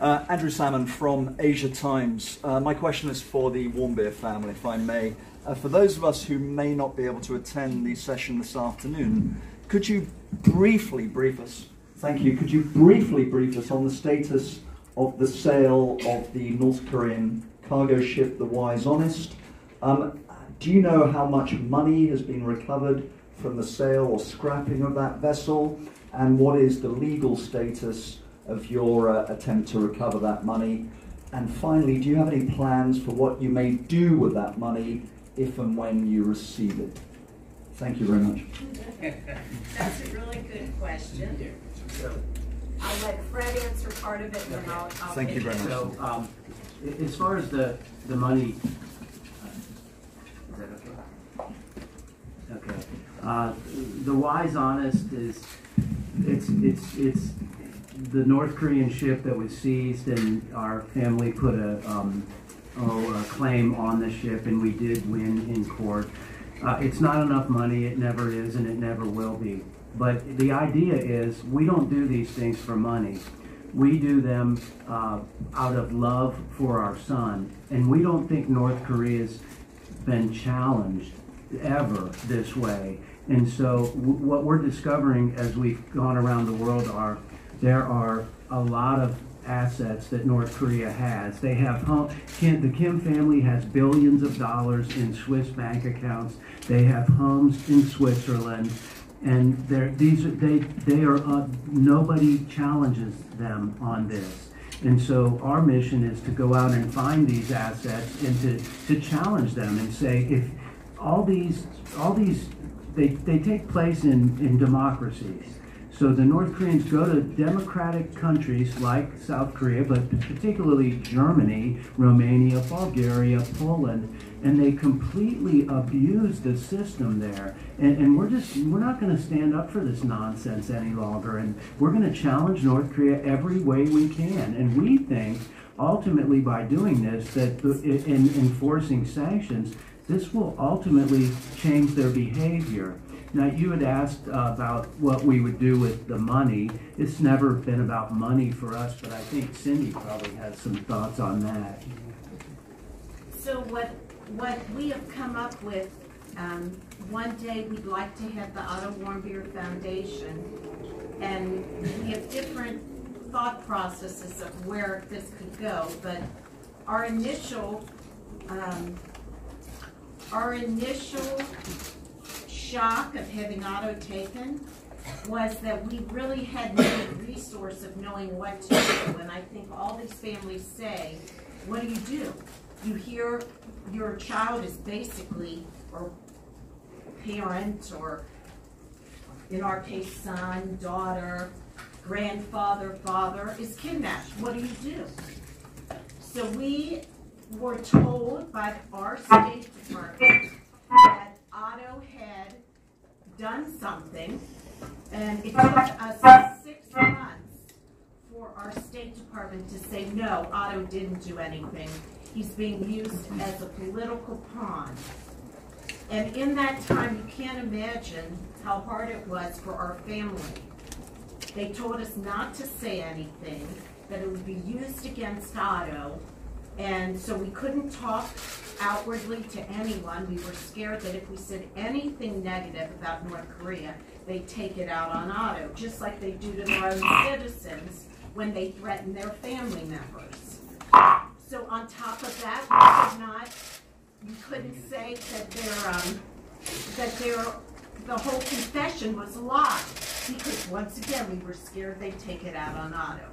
Uh, Andrew Salmon from Asia Times. Uh, my question is for the Warmbier family, if I may. Uh, for those of us who may not be able to attend the session this afternoon, could you briefly brief us? Thank you. Could you briefly brief us on the status of the sale of the North Korean cargo ship, the Wise Honest? Um, do you know how much money has been recovered from the sale or scrapping of that vessel? And what is the legal status of your uh, attempt to recover that money? And finally, do you have any plans for what you may do with that money if and when you receive it? Thank you very much. That's a really good question. I'll let Fred answer part of it and then I'll. I'll Thank you very it much. So, um, as far as the, the money, is that okay? Okay. Uh, the Wise Honest is, it's, it's, it's the North Korean ship that was seized and our family put a, um, oh, a claim on the ship and we did win in court. Uh, it's not enough money, it never is and it never will be. But the idea is, we don't do these things for money. We do them uh, out of love for our son. And we don't think North Korea's been challenged ever this way. And so, w- what we're discovering as we've gone around the world are there are a lot of assets that North Korea has. They have home, the Kim family has billions of dollars in Swiss bank accounts. They have homes in Switzerland, and they're, these are, they they are uh, nobody challenges them on this. And so our mission is to go out and find these assets and to, to challenge them and say if all these all these they, they take place in, in democracies. So the North Koreans go to democratic countries like South Korea, but particularly Germany, Romania, Bulgaria, Poland, and they completely abuse the system there. And, and we're just we're not going to stand up for this nonsense any longer. And we're going to challenge North Korea every way we can. And we think ultimately by doing this that in enforcing sanctions, this will ultimately change their behavior. Now, you had asked uh, about what we would do with the money. It's never been about money for us, but I think Cindy probably has some thoughts on that. So what, what we have come up with, um, one day we'd like to have the Otto Warmbier Foundation. And we have different thought processes of where this could go, but our initial, um, our initial shock of having Otto taken was that we really had no resource of knowing what to do. And I think all these families say, what do you do? You hear your child is basically, or parent, or in our case, son, daughter, grandfather, father, is kidnapped. What do you do? So we were told by our State Department something, and it took us six months for our State Department to say, no, Otto didn't do anything. He's being used as a political pawn. And in that time, you can't imagine how hard it was for our family. They told us not to say anything, that it would be used against Otto, and so we couldn't talk outwardly to anyone. We were scared that if we said anything negative about North Korea, they'd take it out on Otto, just like they do to their own citizens when they threaten their family members. So on top of that, we could not, you couldn't say that their, um, that their, the whole confession was a lie. Because once again, we were scared they'd take it out on Otto.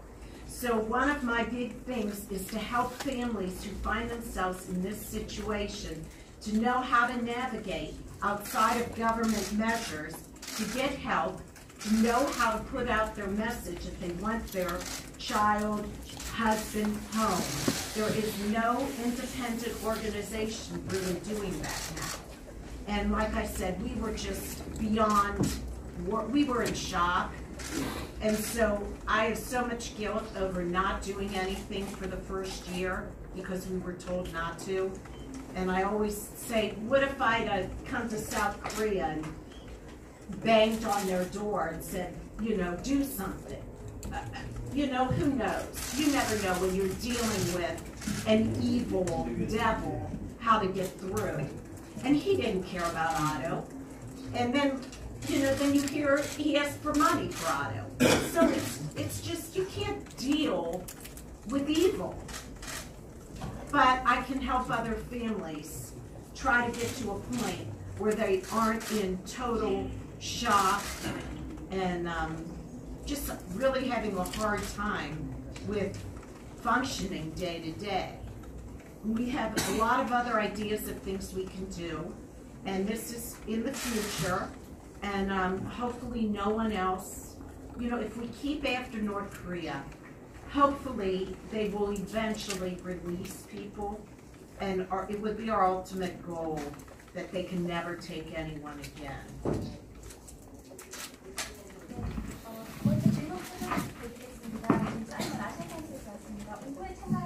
So one of my big things is to help families who find themselves in this situation to know how to navigate outside of government measures, to get help, to know how to put out their message if they want their child, husband home. There is no independent organization really doing that now. And like I said, we were just beyond, we were in shock. And so I have so much guilt over not doing anything for the first year because we were told not to. And I always say, what if I'd come to South Korea and banged on their door and said, you know, do something? Uh, you know, who knows? You never know when you're dealing with an evil devil how to get through. And he didn't care about Otto. And then, you know, then you hear he asked for money for Otto. So it's it's just you can't deal with evil. But I can help other families try to get to a point where they aren't in total shock and um, just really having a hard time with functioning day to day. We have a lot of other ideas of things we can do, and this is in the future, and um, hopefully no one else, you know, if we keep after North Korea, hopefully they will eventually release people, and our, it would be our ultimate goal that they can never take anyone again. 어, 먼저 질문 하나 드리겠습니다. 지금 짧은 아시아나이스였습니다. 오후에 참가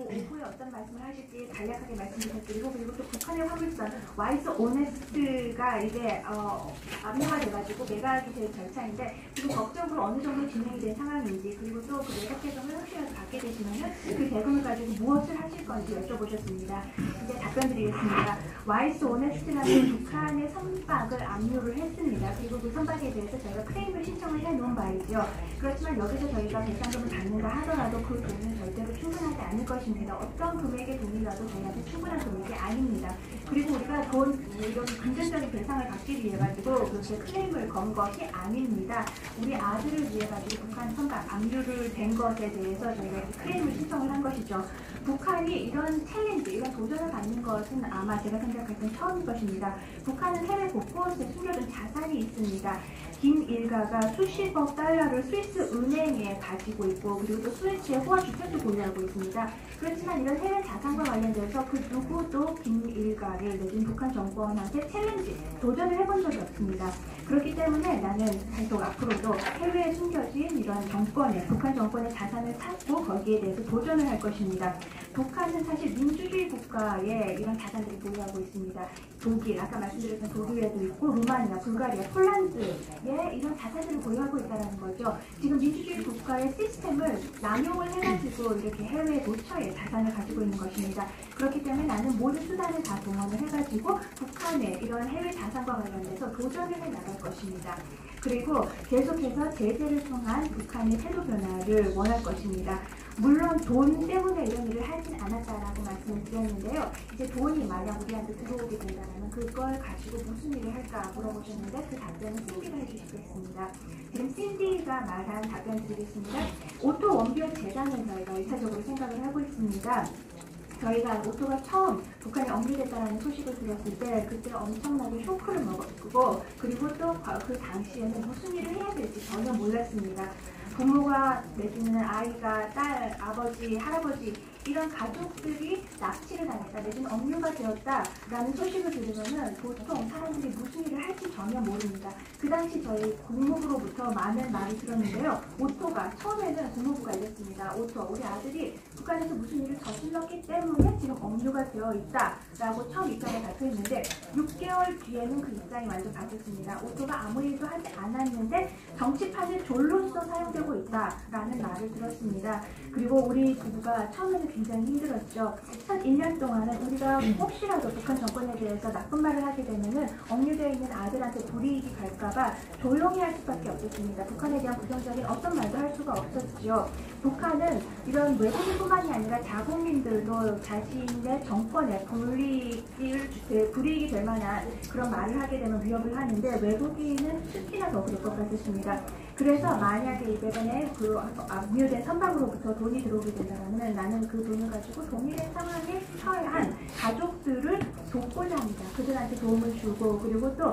오후에 어떤 말씀을 하실지 간략하게 말씀 부탁드리고 그리고 또 북한의 화물선 와이스 오네스트가 이제 어, 압류가 돼가지고 매각이 될 절차인데 지금 법적으로 어느 정도 진행이 된 상황인지 그리고 또 그 매각 대금을 혹시라도 받게 되시면은 그 대금을 가지고 무엇을 하실 건지 여쭤보셨습니다. 이제 답변 드리겠습니다. 와이스 오네스트라는 북한의 선박을 압류를 했습니다. 그리고 그 선박에 대해서 저희가 클레임을 신청을 해놓은 바이죠. 그렇지만 여기서 저희가 배상금을 받는다 하더라도 그 돈은 절대로 충분하지 않을 것입니다. 어떤 금액의 돈이라도 저희한테 충분한 금액이 아닙니다. 그리고 우리가 돈 이런 금전적인 배상을 받기 위해 가지고 그렇게 클레임을 건 것이 아닙니다. 우리 아들을 위해 가지고 선박 압류를 된 것에 대해서 저희가 클레임을 신청을 한 것이죠. 북한이 이런 챌린지, 이런 도전을 받는 것은 아마 제가 생각할 땐 처음일 것입니다. 북한은 해외 곳곳에 숨겨둔 자산이 있습니다. 김 일가가 수십억 달러를 스위스 은행에 가지고 있고 그리고 또 스위스의 호화 주택도 보유하고 있습니다. 그렇지만 이런 해외 자산과 관련돼서 그 누구도 김 일가를 내준 북한 정권한테 챌린지, 도전을 해본 적이 없습니다. 그렇기 때문에 나는 계속 앞으로도 해외에 숨겨진 이런 정권의, 북한 정권의 자산을 찾고 거기에 대해서 도전을 할 것입니다. 북한은 사실 민주주의 국가에 이런 자산들을 보유하고 있습니다. 독일, 아까 말씀드렸던 독일에도 있고, 루마니아, 불가리아, 폴란드에 이런 자산들을 보유하고 있다는 거죠. 지금 민주주의 국가의 시스템을 남용을 해가지고 이렇게 해외 도처에 자산을 가지고 있는 것입니다. 그렇기 때문에 나는 모든 수단을 다 동원을 해가지고 북한의 이런 해외 자산과 관련돼서 도전을 해 나갈 것입니다. 그리고 계속해서 제재를 통한 북한의 태도 변화를 원할 것입니다. 물론 돈 때문에 이런 일을 하진 않았다라고 말씀을 드렸는데요. 이제 돈이 만약 우리한테 들어오게 된다면 그걸 가지고 무슨 일을 할까 물어보셨는데 그 답변은 신디가 해주시겠습니다. 지금 신디가 말한 답변 드리겠습니다. 오토 원비어 재단을 저희가 1차적으로 생각을 하고 있습니다. 저희가 오토가 처음 북한이 억류됐다는 소식을 들었을 때 그때 엄청나게 쇼크를 먹었고 그리고 또 그 당시에는 무슨 일을 해야 될지 전혀 몰랐습니다. 부모가 내지는 아이가 딸, 아버지, 할아버지 이런 가족들이 납치를 당했다 내지는 억류가 되었다라는 소식을 들으면은 보통 사람들이 무슨 일을 할지 전혀 모릅니다. 그 당시 저희 국무부로부터 많은 말을 들었는데요. 오토가 처음에는 국무부가 이랬습니다. 오토 우리 아들이 북한에서 무슨 일을 저질렀기 때문에 지금 억류가 되어 있다라고 처음 입장을 발표했는데 6개월 뒤에는 그 입장이 완전 바뀌었습니다. 오토가 아무 일도 하지 않았는데 정치판의 졸로서 사용되고 있다라는 말을 들었습니다. 그리고 우리 부부가 처음에는 굉장히 힘들었죠. 첫 1년 동안은 우리가 혹시라도 북한 정권에 대해서 나쁜 말을 하게 되면은 억류되어 있는 아들한테 불이익이 갈까봐 조용히 할 수밖에 없었습니다. 북한에 대한 부정적인 어떤 말도 할 수가 없었죠. 북한은 이런 외국인뿐만이 아니라 자국민들도 자신의 정권에 불이익을 그 불이익이 될 만한 그런 말을 하게 되면 위협을 하는데 외국인은 특히나 더 그럴 것 같습니다. 감사합니다. 그래서 만약에 이번에 그 압류된 선박으로부터 돈이 들어오게 된다면 나는 그 돈을 가지고 동일한 상황에 처한 가족들을 돕고자 합니다. 그들한테 도움을 주고 그리고 또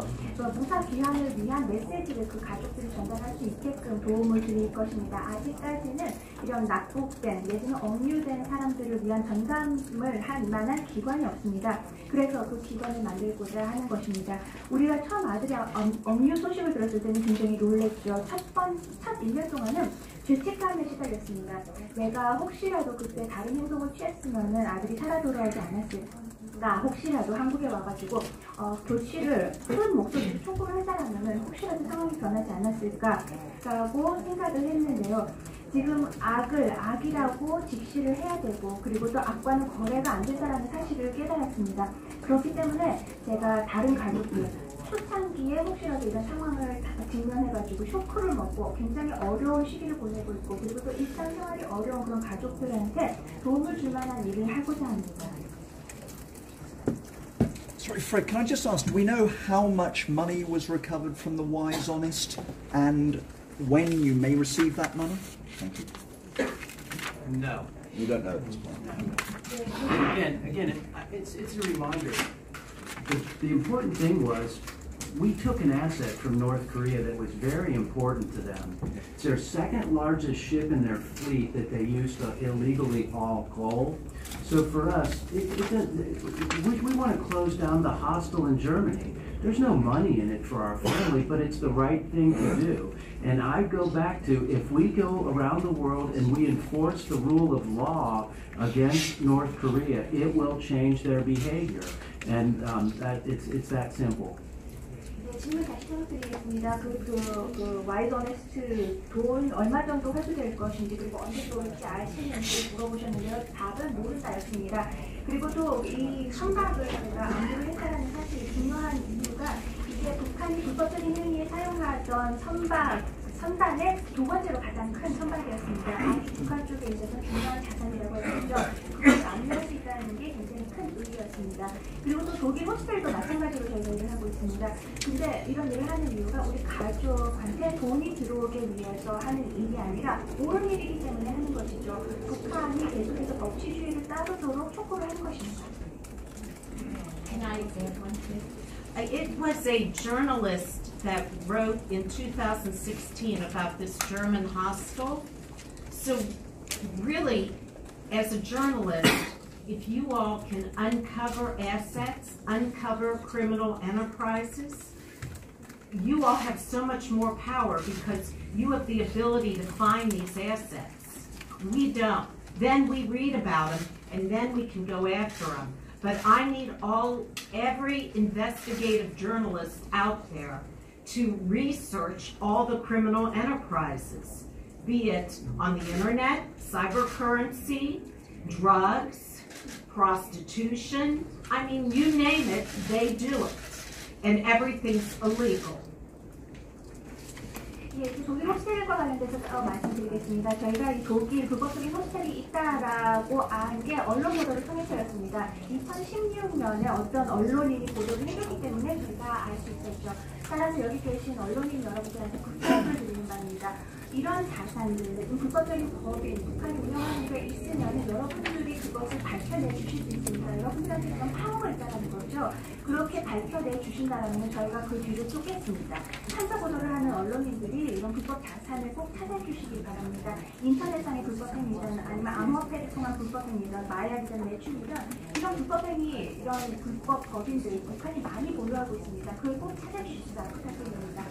무사 귀환을 위한 메시지를 그 가족들이 전달할 수 있게끔 도움을 드릴 것입니다. 아직까지는 이런 낙폭된 내지는 억류된 사람들을 위한 전담을 할 만한 기관이 없습니다. 그래서 그 기관을 만들고자 하는 것입니다. 우리가 처음 아들이 억류 소식을 들었을 때는 굉장히 놀랬죠. 첫 번, 첫 1년 동안은 죄책감에 시달렸습니다. 내가 혹시라도 그때 다른 행동을 취했으면 아들이 살아 돌아오지 않았을 나 혹시라도 한국에 와가지고 어, 교치를 큰 목소리로 촉구를 한다라면 혹시라도 상황이 변하지 않았을까라고 생각을 했는데요. 지금 악을 악이라고 직시를 해야 되고 그리고 또 악과는 거래가 안 된다라는 사실을 깨달았습니다. 그렇기 때문에 제가 다른 가족들 초창기에 혹시라도 이런 상황을 다 직면해가지고 쇼크를 먹고 굉장히 어려운 시기를 보내고 있고 그리고 또 일상생활이 어려운 그런 가족들한테 도움을 줄 만한 일을 하고자 합니다. Sorry, Fred, can I just ask, do we know how much money was recovered from the Wise Honest and when you may receive that money? Thank you. No. You don't know at this point. Again, again, it- it's, it's a reminder. The, the important thing was, we took an asset from North Korea that was very important to them. It's their second largest ship in their fleet that they used to illegally haul coal. So for us, it, it, doesn't- we, we want to close down the hostel in Germany. There's no money in it for our family, but it's the right thing to do. And I go back to, if we go around the world and we enforce the rule of law against North Korea, it will change their behavior. And um, that, it's, it's that simple. 네, 질문 다시 드리겠습니다. 그, 그, 그, 와이드 어네스트 돈 얼마 정도 회수될 것인지, 그리고 언제 들어올지 아시는지 물어보셨는데요. 답은 모른다였습니다. 그리고 또 이 선박을 제가 안보를 했다는 사실이 중요한 이유가 이게 북한이 불법적인 행위에 사용하던 선박, 선단의 두 번째로 가장 큰 선박이었습니다. 북한 쪽에 있어서 중요한 자산이라고 했죠. 그걸 압류할 수 있다는 게 굉장히 큰 의미였습니다. 그리고 또 독일 호스텔도 마찬가지로 저희가 일을 하고 있습니다. 근데 이런 일을 하는 이유가 우리 가족한테 돈이 들어오기 위해서 하는 일이 아니라 옳은 일이기 때문에 하는 것이죠. 북한이 계속해서 법치주의를 따르도록 촉구를 하는 것입니다. Can I add one thing? Uh, It was a journalist that wrote in 2016 about this German hostel. So really, as a journalist, if you all can uncover assets, uncover criminal enterprises, you all have so much more power because you have the ability to find these assets. We don't. Then we read about them and then we can go after them. But I need all, every investigative journalist out there to research all the criminal enterprises, be it on the internet, cyber currency, drugs, prostitution. I mean, you name it, they do it. And everything's illegal. 예, 그 독일 호스텔과 관련돼서 어, 말씀드리겠습니다. 저희가 이 독일 불법적인 호스텔이 있다라고 안 게 언론 보도를 통해서였습니다. 2016년에 어떤 언론인이 보도를 해줬기 때문에 저희가 알 수 있었죠. 따라서 여기 계신 언론인 여러분들한테 부탁을 드리는 바입니다. 이런 자산들, 음, 불법적인 법인, 북한이 운영하는 게 있으면 여러분들이 그것을 밝혀내 주실 수 있습니다. 여러분들한테 그런 파워가 있다는 거죠. 그렇게 밝혀내 주신다면 저희가 그 뒤를 쫓겠습니다. 보도를 하는 언론인들이 이런 불법 자산을 꼭 찾아주시기 바랍니다. 인터넷상의 불법 행위든 아니면 암호화폐를 통한 불법 행위든 마약이든 매출이든 이런 불법 행위, 이런 불법 법인들 북한이 많이 보유하고 있습니다. 그걸 꼭 찾아주시기 바랍니다.